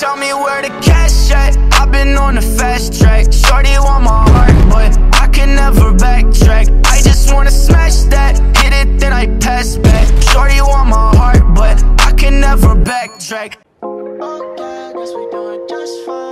tell me where the cash at. I've been on the fast track. Shorty want my heart, but I can never backtrack. I just wanna smash that. Hit it, then I pass back. Shorty want my heart, but I can never backtrack. Okay, guess we doing just fine.